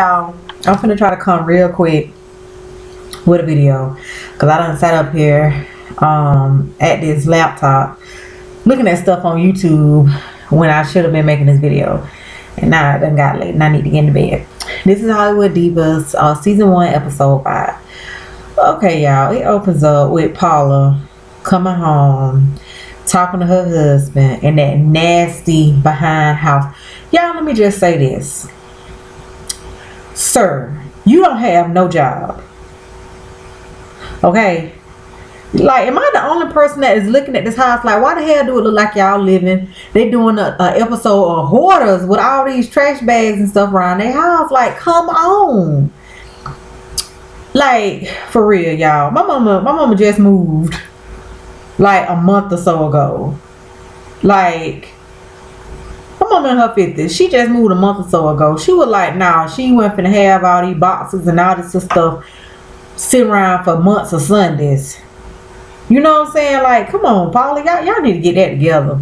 y'all i'm gonna try to come real quick with a video because i don't sat up here um at this laptop looking at stuff on youtube when i should have been making this video. And now it done got late and i need to get into bed. This is hollywood divas uh season one episode five. Okay y'all it opens up with paula coming home talking to her husband in that nasty behind house. Y'all let me just say this sir, you don't have no job. Okay? Like, am I the only person that is looking at this house? Like, why the hell do it look like y'all living? They doing a, a episode of hoarders with all these trash bags and stuff around their house. Like, come on. Like, for real, y'all. My mama, my mama just moved like a month or so ago. Like, my mom in her 50s. She just moved a month or so ago. She was like, nah, she went finna have all these boxes and all this stuff sit around for months or Sundays. You know what I'm saying? Like, come on, Polly, y'all, y'all need to get that together.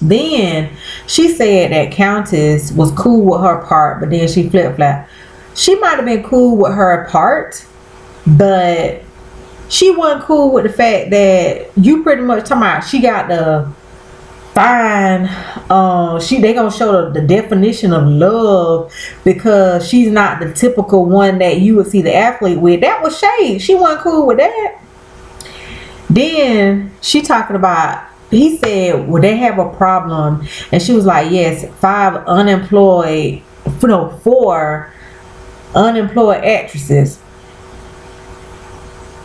Then she said that Countess was cool with her part, but then she flip flop. She might have been cool with her part, but she wasn't cool with the fact that you pretty much talking about she got the fine. Uh, she they gonna show the, the definition of love because she's not the typical one that you would see the athlete with. That was shade she wasn't cool with that. Then she talking about he said well they have a problem. And she was like yes five unemployed no four unemployed actresses.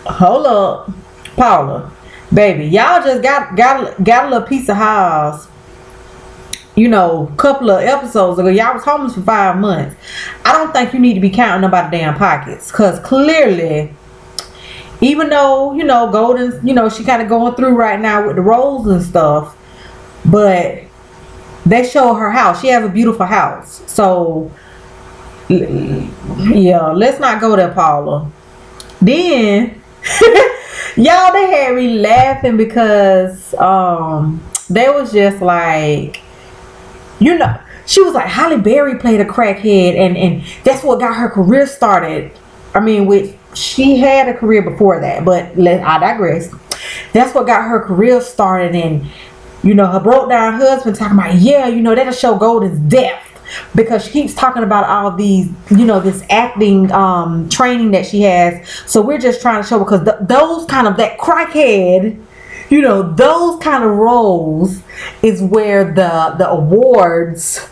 Hold up paula baby y'all just got got got a little piece of house you know couple of episodes ago. Y'all was homeless for five months. I don't think you need to be counting about damn pockets because clearly even though you know golden you know she kind of going through right now with the roles and stuff but they show her house. She has a beautiful house. So yeah let's not go there paula. Then y'all they had me laughing because um they was just like you know she was like Halle Berry played a crackhead and and that's what got her career started. I mean with she had a career before that but let I digress. That's what got her career started and you know her broke down husband talking about yeah you know that'll show Golden's death because she keeps talking about all these you know this acting um training that she has. So we're just trying to show because th- those kind of that crackhead you know those kind of roles is where the the awards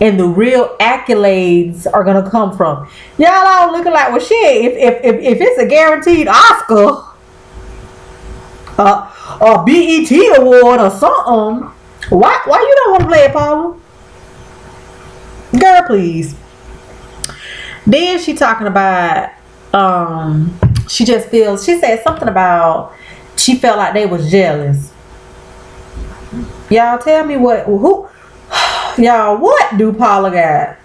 and the real accolades are gonna come from. Y'all all looking like well shit if if if, if it's a guaranteed oscar uh, a BET award or something why why you don't want to play it paula girl please. Then she talking about um she just feels she said something about she felt like they was jealous. Y'all tell me what who y'all what do paula got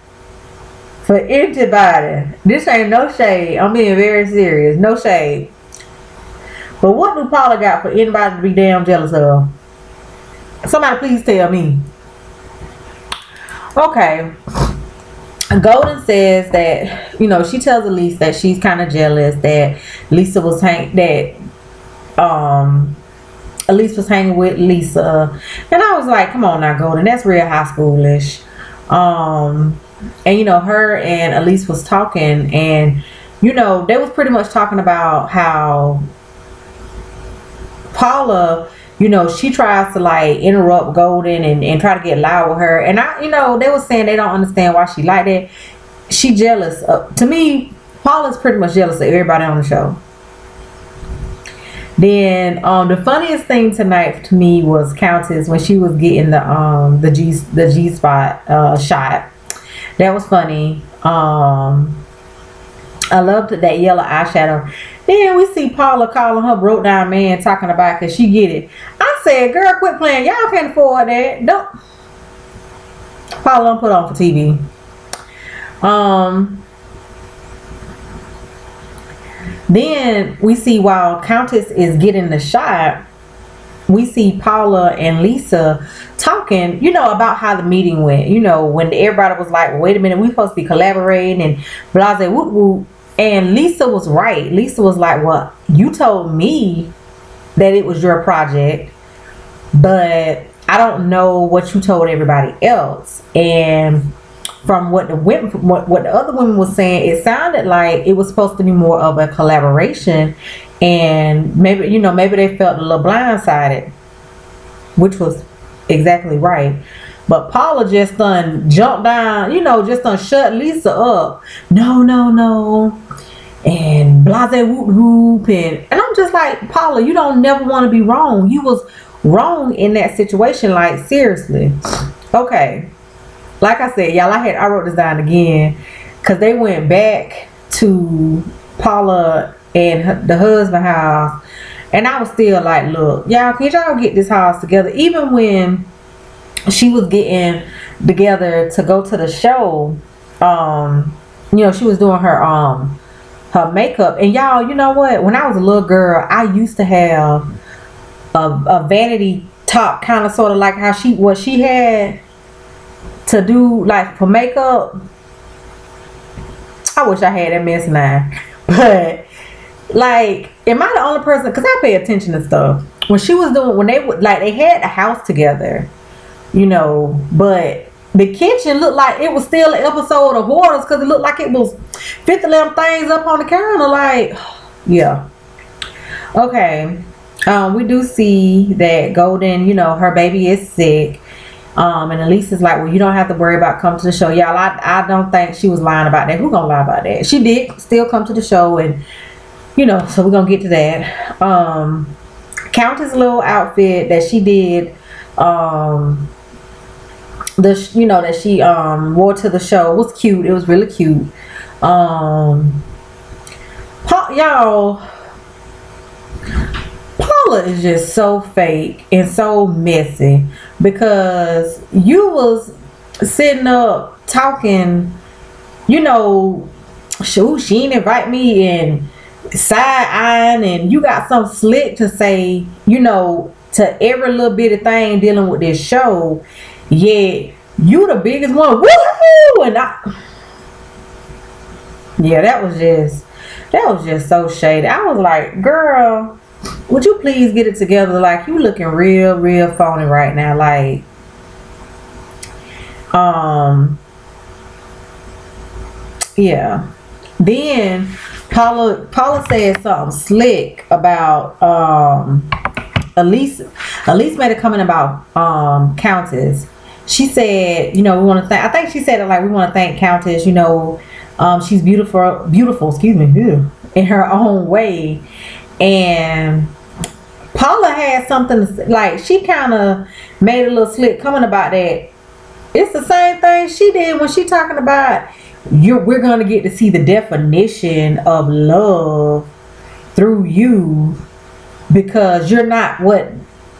for anybody? This ain't no shade. I'm being very serious. No shade. But what do paula got for anybody to be damn jealous of? Somebody please tell me okay. Golden says that you know she tells Elise that she's kind of jealous that Lisa was hang that um Elise was hanging with Lisa. And I was like come on now Golden that's real high schoolish. Um and you know her and Elise was talking and you know they was pretty much talking about how Paula you know, she tries to like interrupt Golden and, and try to get loud with her. And I, you know, they was saying they don't understand why she like that. She jealous. Of, to me, Paula's pretty much jealous of everybody on the show. Then um, the funniest thing tonight to me was Countess when she was getting the um the G the G spot uh, shot. That was funny. Um, I loved that yellow eyeshadow. Then we see Paula calling her broke down man talking about cause she get it. Said, girl, quit playing. Y'all can't afford that. Don't Paula don't put on for TV. Um then we see while Countess is getting the shot, we see Paula and Lisa talking, you know, about how the meeting went. You know, when everybody was like, wait a minute, we supposed to be collaborating and blah, whoop, whoop. And Lisa was right. Lisa was like, well, you told me that it was your project, but I don't know what you told everybody else. And from what the women, what, what the other women was saying, it sounded like it was supposed to be more of a collaboration, and maybe you know maybe they felt a little blindsided, which was exactly right. But Paula just done jumped down, you know, just done shut Lisa up. No, no, no. And blase whoop whoop and, and I'm just like, Paula, you don't never want to be wrong. You was wrong in that situation. Like seriously. Okay like I said, y'all, I had I wrote this down again because they went back to Paula and the husband house, and I was still like, look, y'all, can y'all get this house together? Even when she was getting together to go to the show, um, you know, she was doing her um her makeup, and y'all, you know what? When I was a little girl, I used to have a, a vanity top, kind of sort of like how she what she had to do like for makeup. I wish I had that mess now. But like, am I the only person? Because I pay attention to stuff. When she was doing, when they would like, they had a house together, you know, but the kitchen looked like it was still an episode of Hoarders because it looked like it was 50 lamp things up on the counter. Like, yeah. Okay. Um, we do see that Golden, you know, her baby is sick. Um, and Elise is like, well, you don't have to worry about coming to the show. Y'all, I, I don't think she was lying about that. Who gonna lie about that? She did still come to the show and, you know, so we're gonna get to that. Um, Countess little outfit that she did, um, the, you know, that she, um, wore to the show it was cute. It was really cute. Um, y'all, Is just so fake and so messy because you was sitting up talking, you know, shoot, she didn't invite me and side eyeing and you got some slick to say, you know, to every little bit of thing dealing with this show. Yeah, you the biggest one. Woohoo! And I Yeah, that was just that was just so shady. I was like, girl, would you please get it together? Like you looking real, real phony right now. Like, um, yeah. Then Paula Paula said something slick about um Elise Elise made a comment about um Countess. She said, you know, we want to thank I think she said it like we want to thank Countess, you know, um she's beautiful beautiful, excuse me, in her own way. And Paula had something like she kind of made a little slip coming about that. It's the same thing she did when she talking about you we're gonna get to see the definition of love through you because you're not what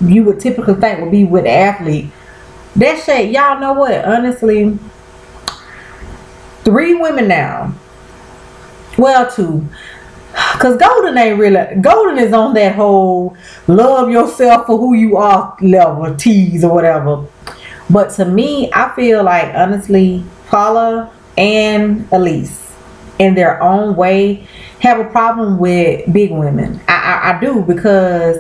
you would typically think would be with an athlete. That shit, y'all know what? Honestly, three women now. Well, two. Cause Golden ain't really Golden is on that whole love yourself for who you are level tease or whatever. But to me, I feel like honestly, Paula and Elise in their own way have a problem with big women. I, I, I do because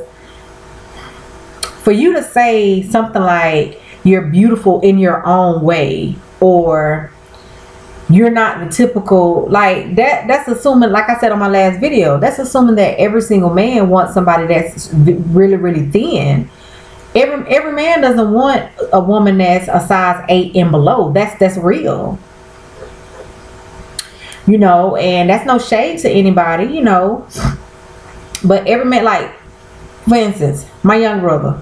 for you to say something like you're beautiful in your own way or you're not the typical like that that's assuming like i said on my last video that's assuming that every single man wants somebody that's really really thin. Every every man doesn't want a woman that's a size 8 and below. That's that's real. You know and that's no shade to anybody you know. But every man like for instance my young brother.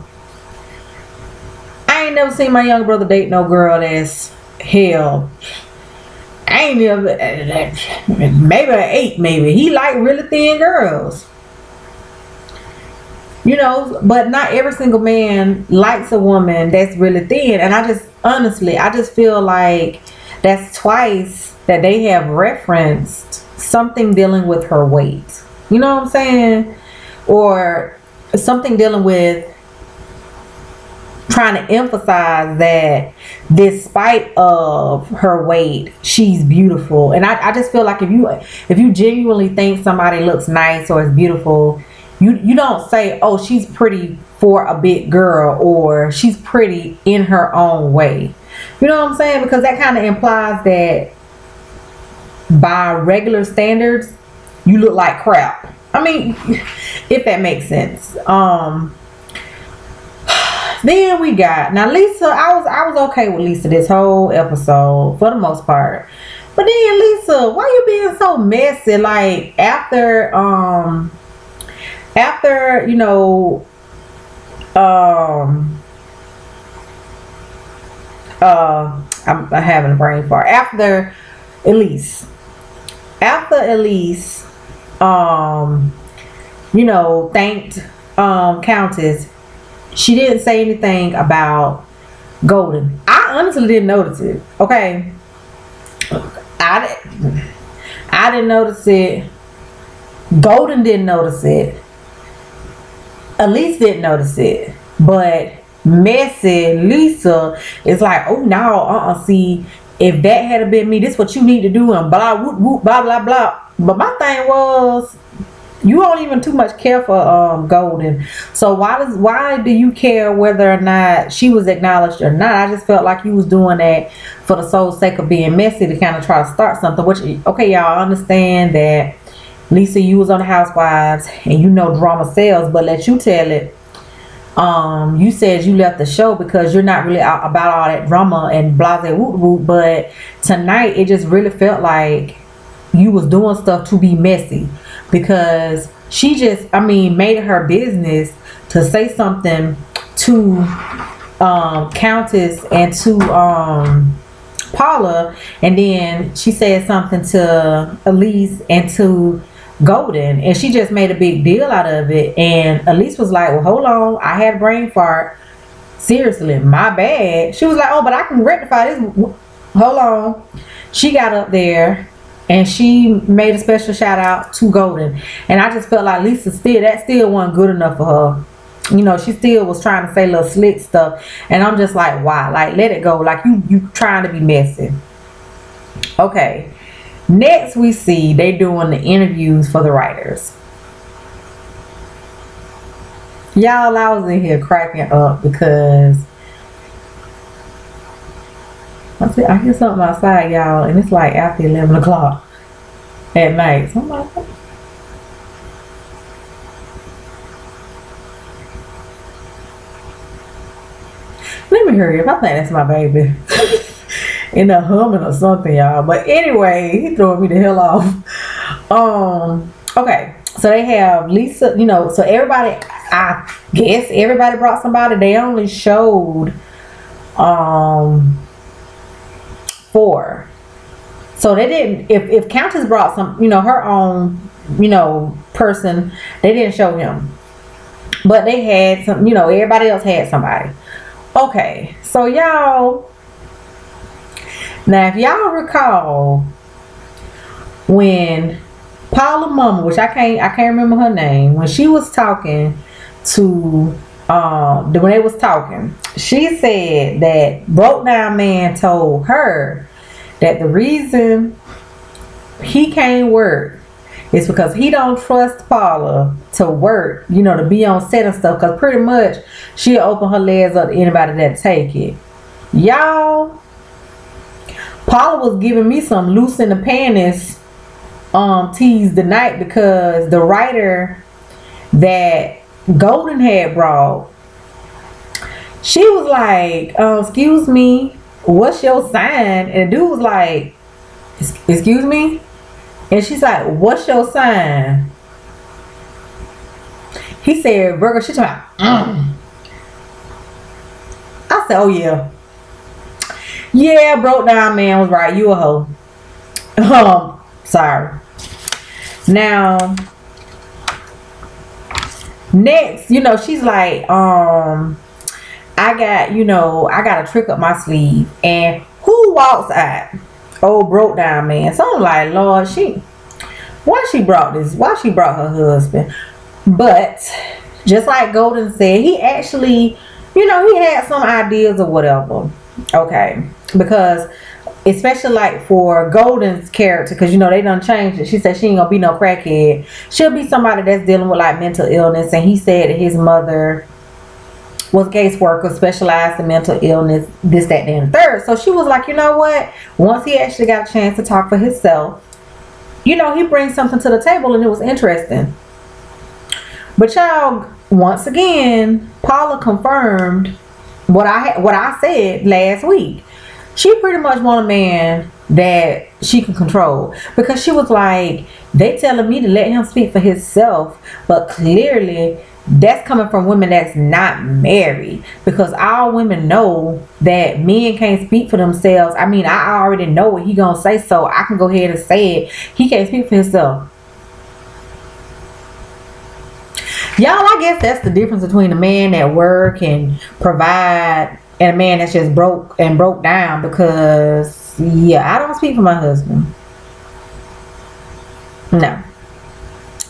I ain't never seen my young brother date no girl that's hell Ain't never, maybe eight, maybe. He like really thin girls. You know, but not every single man likes a woman that's really thin. And I just, honestly, I just feel like that's twice that they have referenced something dealing with her weight. You know what I'm saying? Or something dealing with trying to emphasize that despite of her weight she's beautiful. And I, I just feel like if you if you genuinely think somebody looks nice or is beautiful you you don't say oh she's pretty for a big girl or she's pretty in her own way. You know what i'm saying? Because that kind of implies that by regular standards you look like crap. I mean if that makes sense. Um then we got now Lisa. I was I was okay with Lisa this whole episode for the most part. But then Lisa, why you being so messy? Like after um after you know um uh I'm, I'm having a brain fart after Elise after Elise um you know thanked um Countess she didn't say anything about golden. I honestly didn't notice it. Okay. I didn't I didn't notice it. Golden didn't notice it. Elise didn't notice it. But Messy Lisa is like, oh no, uh-uh, see, if that had been me, this is what you need to do and blah whoop whoop blah blah blah. But my thing was you don't even too much care for um golden so why does why do you care whether or not she was acknowledged or not? I just felt like you was doing that for the sole sake of being messy to kind of try to start something which okay y'all understand that lisa you was on the housewives and you know drama sells but let you tell it. Um you said you left the show because you're not really about all that drama and blase whoop whoop but tonight it just really felt like you was doing stuff to be messy because she just I mean made it her business to say something to um Countess and to um Paula. And then she said something to Elise and to Golden. And she just made a big deal out of it. And Elise was like well hold on. I had a brain fart. Seriously my bad. She was like oh but I can rectify this. Hold on. She got up there and she made a special shout out to Golden. And I just felt like Lisa still that still wasn't good enough for her. You know, she still was trying to say little slick stuff, and I'm just like, why? Like, let it go. Like you, you trying to be messy. Okay. Next, we see they doing the interviews for the writers. Y'all, I was in here cracking up because I see, I hear something outside, y'all, and it's like after 11 o'clock at night. So I'm like, let me hurry up. I think that's my baby. In a humming or something, y'all. But anyway, he throwing me the hell off. Um, okay. So they have Lisa, you know, so everybody, I guess everybody brought somebody. They only showed um four. So they didn't. If if Countess brought some, you know, her own, you know, person, they didn't show him. But they had some, you know, everybody else had somebody. Okay, so y'all. Now, if y'all recall, when Paula Mama, which I can't, I can't remember her name, when she was talking to um when they was talking she said that broke down man told her that the reason he can't work is because he don't trust Paula to work, you know, to be on set and stuff. Because pretty much she'll open her legs up to anybody that take it. Y'all, Paula was giving me some loose in the panties um tease tonight because the writer that Golden had brought, she was like, oh, excuse me, what's your sign? And the dude was like, excuse me? And she's like, what's your sign? He said, Virgo, she's like, mm. I said, oh yeah. Yeah, broke down man was right. You a hoe. Um, sorry. Now, next, you know, she's like, um, I got, you know, I got a trick up my sleeve. And who walks out? Old broke down man. So I'm like, Lord, she, why she brought this? Why she brought her husband? But just like Golden said, he actually, you know, he had some ideas or whatever. Okay. Because especially like for Golden's character, because you know they done changed it. She said she ain't gonna be no crackhead. She'll be somebody that's dealing with like mental illness. And he said his mother was a caseworker, specialized in mental illness, this, that, and third. So she was like, you know what? Once he actually got a chance to talk for himself, you know, he brings something to the table and it was interesting. But y'all, once again, Paula confirmed what I what I said last week. She pretty much want a man that she can control because she was like, they telling me to let him speak for himself, but clearly that's coming from women that's not married because all women know that men can't speak for themselves. I mean, I already know what he gonna say, so I can go ahead and say it. He can't speak for himself. Y'all, I guess that's the difference between a man that work and provide and a man that's just broke and broke down because yeah, I don't speak for my husband. No.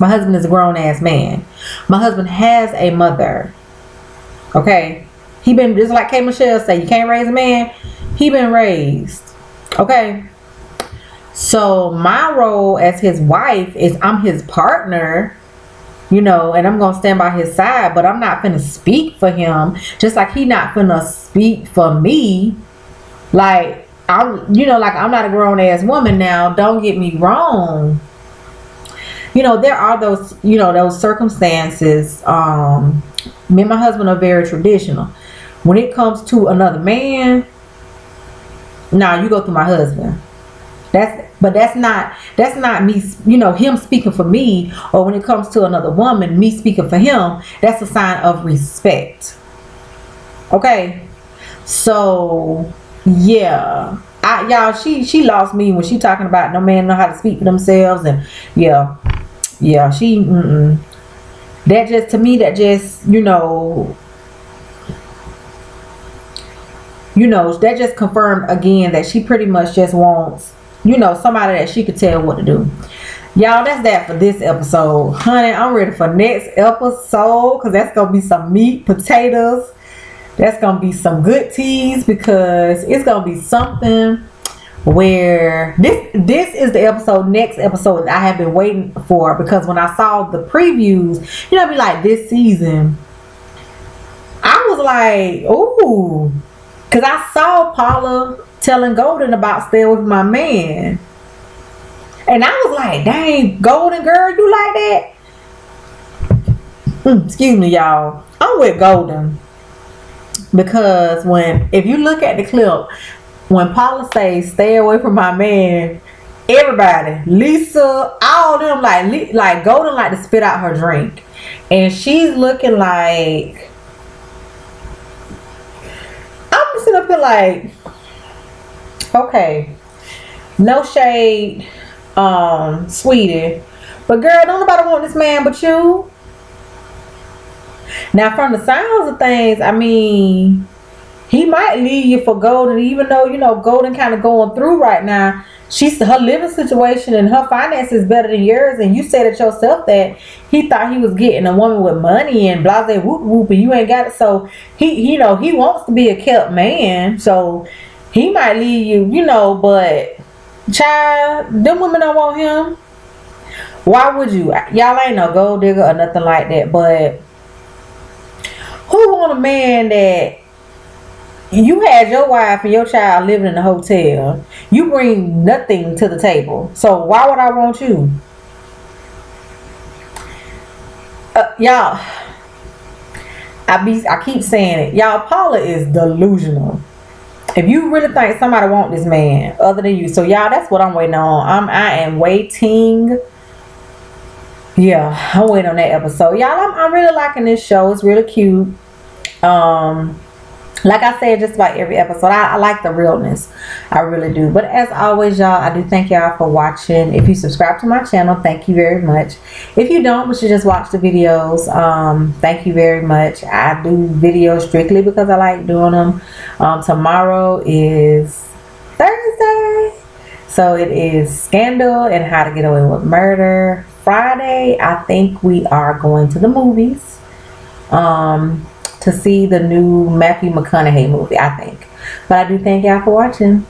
My husband is a grown ass man. My husband has a mother. Okay. He been just like K Michelle say, you can't raise a man. He been raised. Okay. So my role as his wife is I'm his partner, you know, and I'm gonna stand by his side, but I'm not gonna speak for him, just like he not gonna speak for me. Like I'm you know, like I'm not a grown ass woman now, don't get me wrong you know, there are those, you know, those circumstances. Um, me and my husband are very traditional. When it comes to another man, now nah, you go through my husband. That's but that's not that's not me you know him speaking for me or when it comes to another woman me speaking for him that's a sign of respect okay so yeah I, y'all she she lost me when she talking about no man know how to speak for themselves and yeah yeah, she. Mm-mm. That just to me, that just you know, you know, that just confirmed again that she pretty much just wants, you know, somebody that she could tell what to do. Y'all, that's that for this episode. Honey, I'm ready for next episode because that's going to be some meat, potatoes. That's going to be some good teas because it's going to be something where this this is the episode next episode that I have been waiting for because when I saw the previews, you know, be like this season, I was like, ooh, because I saw Paula telling Golden about staying with my man, and I was like, dang, Golden girl, you like that? Mm, excuse me, y'all. I'm with Golden because when if you look at the clip when Paula says stay away from my man, everybody, Lisa, all them like like Golden like to spit out her drink, and she's looking like I'm sitting up here like, okay, no shade, um, sweetie, but girl, don't nobody want this man but you. Now, from the sounds of things, I mean, he might leave you for Golden, even though you know Golden kind of going through right now. She's her living situation and her finances better than yours, and you said it yourself that he thought he was getting a woman with money and blah whoop whoop, and you ain't got it. So he, you know, he wants to be a kept man, so he might leave you, you know. But child, them women don't want him. Why would you? Y'all ain't no gold digger or nothing like that, but who want a man that you had your wife and your child living in a hotel. You bring nothing to the table. So why would I want you? Uh, y'all, I be I keep saying it. Y'all, Paula is delusional. If you really think somebody want this man other than you, so y'all, that's what I'm waiting on. I'm I am waiting. Yeah, I'm waiting on that episode. Y'all, I'm, I'm really liking this show. It's really cute. Um like I said just about every episode, I, I, like the realness. I really do. But as always, y'all, I do thank y'all for watching. If you subscribe to my channel, thank you very much. If you don't, but you just watch the videos, um, thank you very much. I do videos strictly because I like doing them. Um, tomorrow is Thursday. So it is Scandal and How to Get Away with Murder. Friday, I think we are going to the movies. Um, to see the new Matthew McConaughey movie. I think. But I do thank y'all for watching.